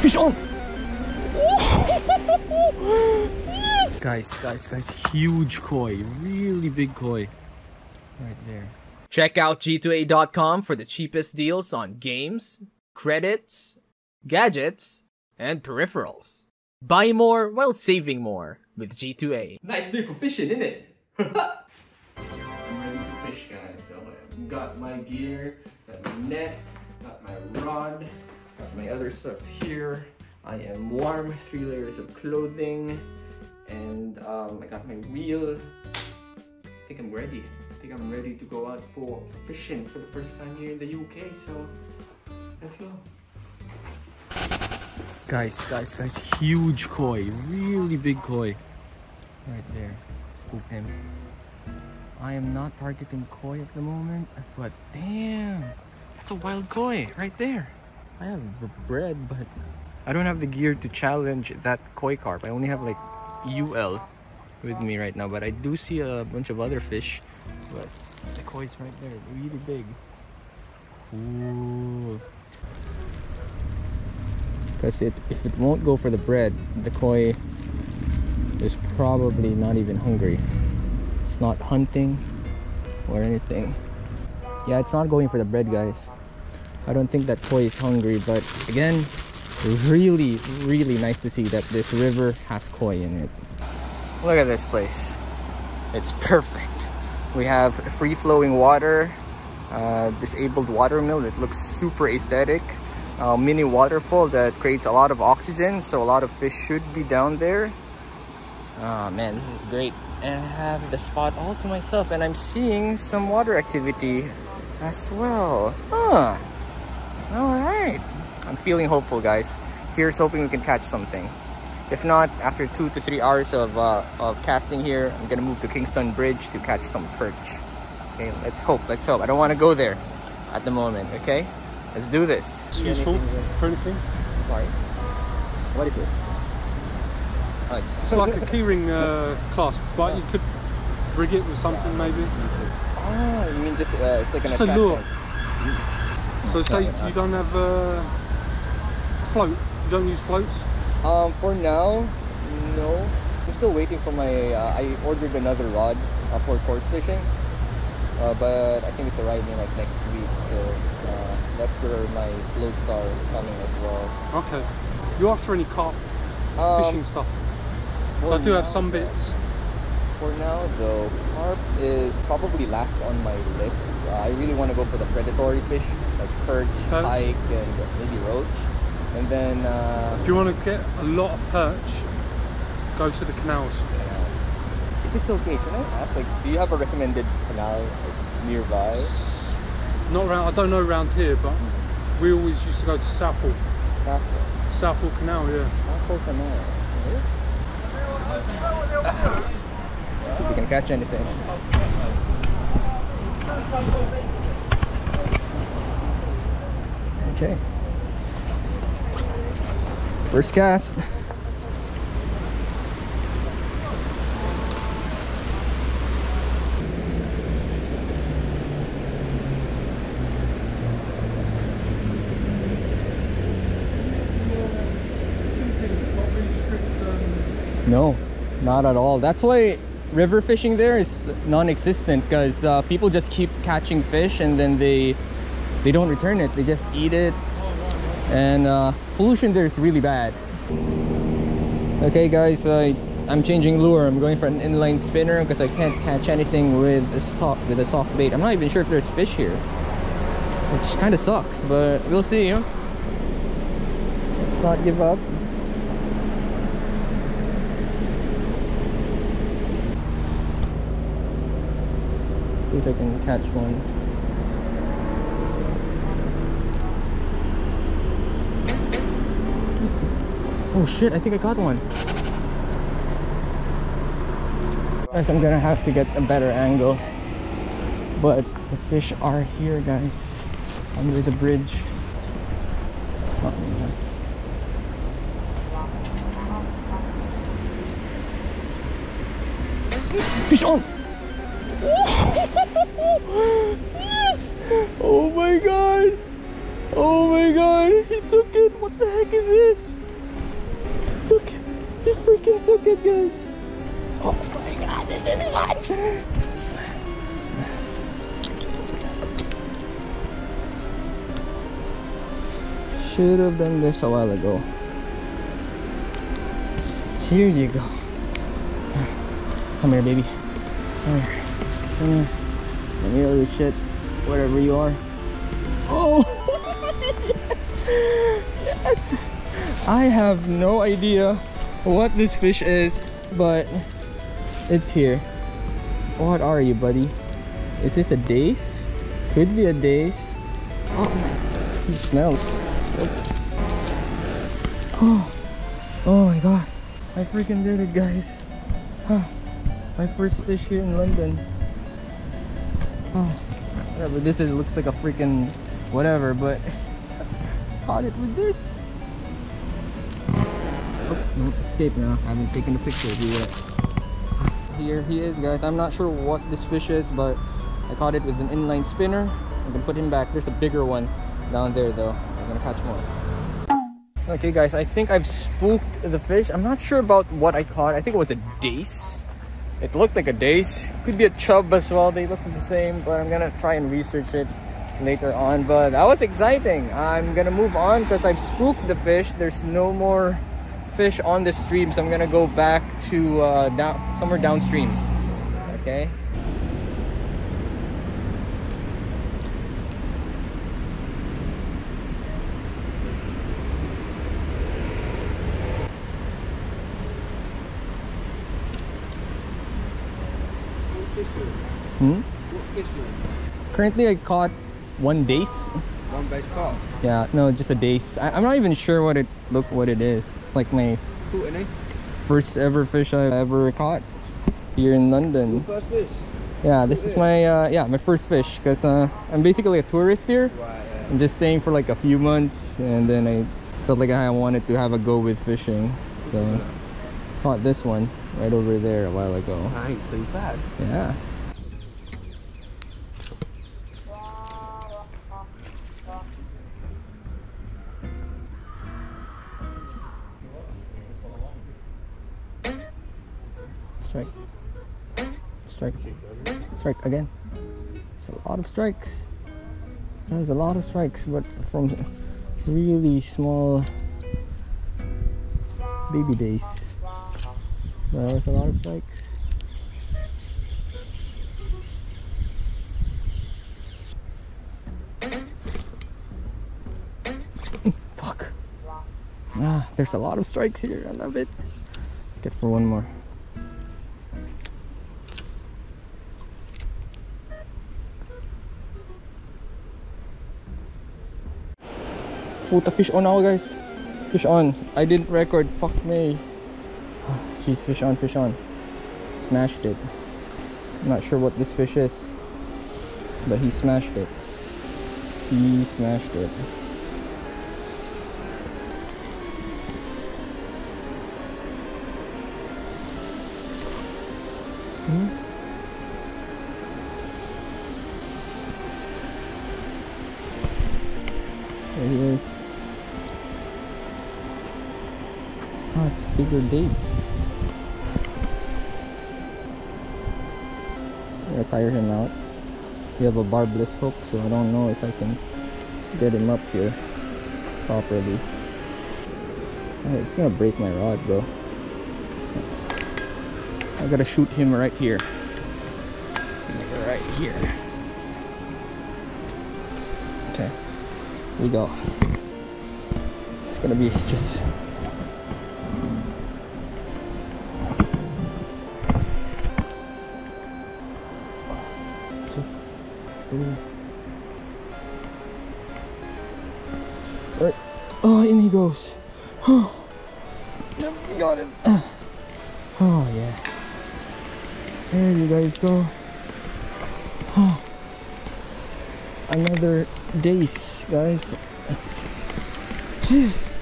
Fish on! yes! Guys, guys, guys, huge koi. Really big koi. Right there. Check out G2A.com for the cheapest deals on games, credits, gadgets, and peripherals. Buy more while saving more with G2A. Nice day for fishing, isn't it? I'm ready to fish, guys. So I got my gear, got my net, got my rod, got my other stuff here. I am warm, three layers of clothing, and um, I got my reel. I think I'm ready. I think I'm ready to go out for fishing for the first time here in the UK. So let's go. Guys, guys, guys, huge koi. Really big koi. Right there. Scoop him. I am not targeting koi at the moment, but damn, that's a wild koi right there. I have bread, but I don't have the gear to challenge that koi carp. I only have like UL with me right now, but I do see a bunch of other fish. But the koi's right there, really big. Ooh. Because it, if it won't go for the bread, the koi is probably not even hungry. It's not hunting or anything. Yeah, it's not going for the bread, guys. I don't think that koi is hungry, but again, really, really nice to see that this river has koi in it. Look at this place. It's perfect. We have free-flowing water, uh, disabled water mill that looks super aesthetic. Mini waterfall that creates a lot of oxygen, so a lot of fish should be down there. Oh man, this is great. And I have the spot all to myself and I'm seeing some water activity as well. Huh. Alright. I'm feeling hopeful guys. Here's hoping we can catch something. If not, after two to three hours of, uh, of casting here, I'm gonna move to Kingston Bridge to catch some perch. Okay, let's hope, let's hope. I don't wanna go there at the moment, okay? Let's do this. Useful for anything? Sorry. What is this? Oh, it's It's like a keyring uh, clasp, but you could rig it with something maybe. Oh, you mean just, uh, it's like an Just a attract lure. point. So say you don't have uh, float, you don't use floats. Um, for now, no. I'm still waiting for my. Uh, I ordered another rod uh, for coarse fishing, uh, but I think it's arriving like next week. So uh, that's where my floats are coming as well. Okay. You after any carp Um, fishing stuff? for I do have some bits. For now, though, carp is probably last on my list. Uh, I really want to go for the predatory fish like perch, pike, and maybe roach. And then uh, If you want to get a lot of perch, go to the canals. If it's okay, can I ask, like, do you have a recommended canal like, nearby? Not around. I don't know around here, but we always used to go to Southall. Saffron. Southall Canal, yeah. Saffron Canal. See if we can catch anything. Okay. First cast. No, not at all. That's why river fishing there is non-existent because uh, people just keep catching fish and then they they don't return it. They just eat it, and uh, pollution there is really bad. Okay, guys, I I'm changing lure. I'm going for an inline spinner because I can't catch anything with a soft with a soft bait. I'm not even sure if there's fish here, which kind of sucks, but we'll see. Let's not give up. See if I can catch one. Oh shit, I think I got one. Guys, I'm gonna have to get a better angle. But the fish are here, guys. Under the bridge. Oh, man. Fish on! yes! Oh my god! Oh my god! He took it! What the heck is this? He took it! He freaking took it, guys! Oh my god, this is fun! Should have done this a while ago. Here you go. Come here, baby. Come here. Come here. Come here, little shit. Wherever you are. Oh! yes! I have no idea what this fish is, but it's here. What are you, buddy? Is this a dace? Could be a dace. Oh, he smells. Oh, oh my god. I freaking did it, guys. My first fish here in London. Oh, whatever this is, looks like a freaking whatever, but caught it with this. No, escape now. I haven't taken a picture of you yet. Here he is, guys. I'm not sure what this fish is, but I caught it with an inline spinner. I'm gonna put him back. There's a bigger one down there, though. I'm gonna catch more. Okay, guys, I think I've spooked the fish. I'm not sure about what I caught. I think it was a dace. It looked like a dace. Could be a chub as well. They look the same, but I'm gonna try and research it later on. But that was exciting. I'm gonna move on because I've spooked the fish. There's no more fish on the stream, so I'm gonna go back to uh, down somewhere downstream. Okay. Hmm? Currently, I caught one dace. One base caught. Yeah, no, just a dace. I, I'm not even sure what it look what it is. It's like my first ever fish I've ever caught here in London. First fish. Yeah, this is my uh, yeah my first fish because uh, I'm basically a tourist here. Right. Yeah. I'm just staying for like a few months, and then I felt like I wanted to have a go with fishing, so caught this one right over there a while ago. That ain't too bad. Yeah. Strike. Strike. Strike again. It's a lot of strikes. There's a lot of strikes, but from really small baby dace. There's a lot of strikes. Fuck. Ah, there's a lot of strikes here. I love it. Let's get for one more. Puta fish on now guys. Fish on. I didn't record. Fuck me. Jeez, fish on, fish on. Smashed it. I'm not sure what this fish is. But he smashed it. He smashed it. Days. Gonna tire him out. We have a barbless hook, so I don't know if I can get him up here properly. It's gonna break my rod, bro. I gotta shoot him right here. Right here. Okay. We go. It's gonna be just three. Right. Oh, in he goes. Oh, yep, got it. Oh yeah. There you guys go. Oh. Another dace, guys.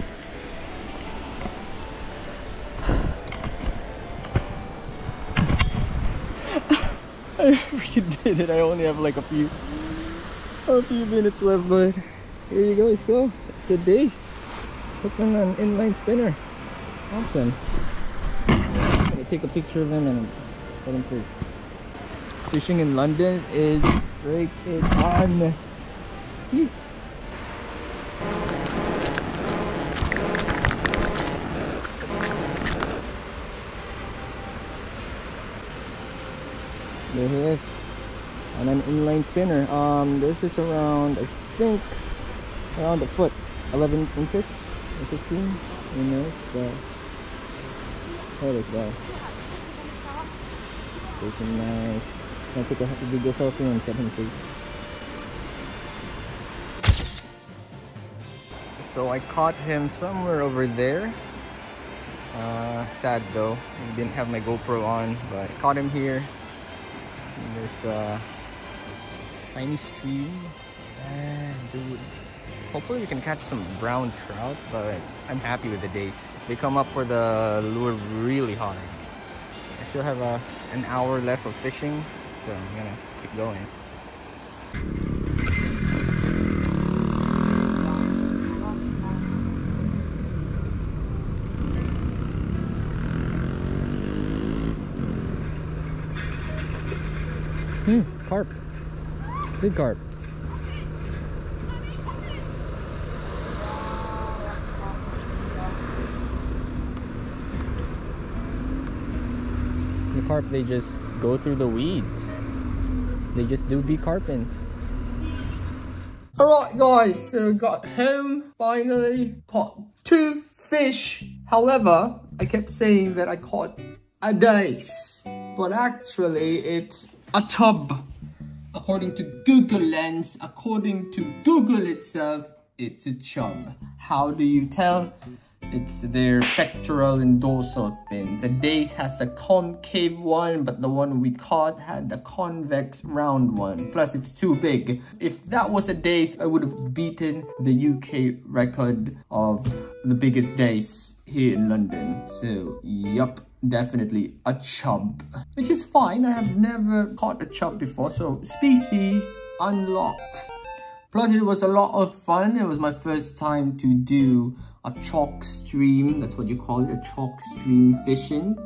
Freaking did it. I only have like a few a few minutes left, but here you guys go. It's a dace. Hooked on an inline spinner. Awesome. I'm gonna take a picture of him and set him free. Fishing in London is freaking on. Spinner. Um, this is around, I think, around a foot, 11 inches or 15. Who knows? But that is well. Looking nice. I took a video selfie set him free. So I caught him somewhere over there. Uh, sad though, I didn't have my GoPro on, but I caught him here in this uh, tiny stream. Man, dude. Hopefully we can catch some brown trout, but I'm happy with the dace. They come up for the lure really hard. I still have a, an hour left of fishing, so I'm gonna keep going. Hmm, carp. Big carp. The carp, they just go through the weeds. They just do be carping. Alright guys, so got home finally, caught two fish. However, I kept saying that I caught a dace, but actually it's a chub. According to Google Lens, according to Google itself, it's a chub. How do you tell? It's their pectoral and dorsal fins. The dace has a concave one, but the one we caught had a convex round one. Plus, it's too big. If that was a dace, I would have beaten the UK record of the biggest dace here in London. So, yup definitely a chub which is fine i have never caught a chub before so species unlocked plus it was a lot of fun it was my first time to do a chalk stream that's what you call it a chalk stream fishing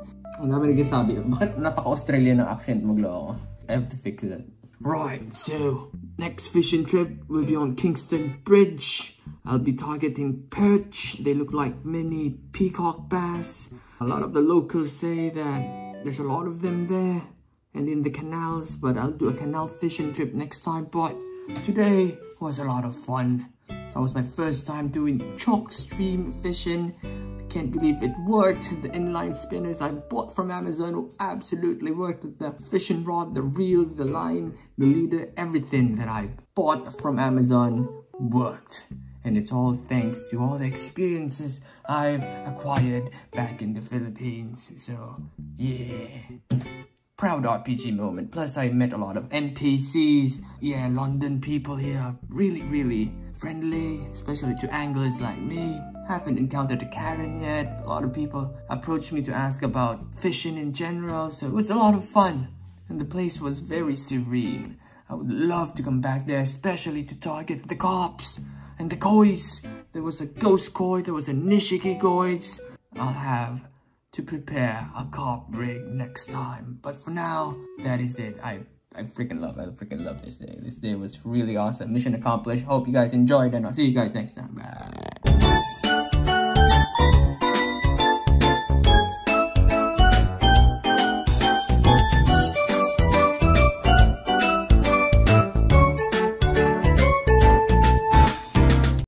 ang dami nagsasabi bakit napaka-australian ng accent mo Glo? i have to fix it Right, so next fishing trip will be on Kingston Bridge. I'll be targeting perch. They look like mini peacock bass. A lot of the locals say that there's a lot of them there and in the canals, but I'll do a canal fishing trip next time. But today was a lot of fun. That was my first time doing chalk stream fishing. I Can't believe it worked. The inline spinners I bought from Amazon absolutely worked. The fishing rod, the reel, the line, the leader, everything that I bought from Amazon worked. And it's all thanks to all the experiences I've acquired back in the Philippines. So, yeah proud RPG moment. Plus, I met a lot of NPCs. Yeah, London people here are really, really friendly, especially to anglers like me. Haven't encountered a Karen yet. A lot of people approached me to ask about fishing in general, so it was a lot of fun. And the place was very serene. I would love to come back there, especially to target the cops and the kois. There was a ghost koi, there was a nishiki koi. I'll have to prepare a carp rig next time. But for now, that is it. I I freaking love, I freaking love this day. This day was really awesome. Mission accomplished. Hope you guys enjoyed and I'll see you guys next time. Bye.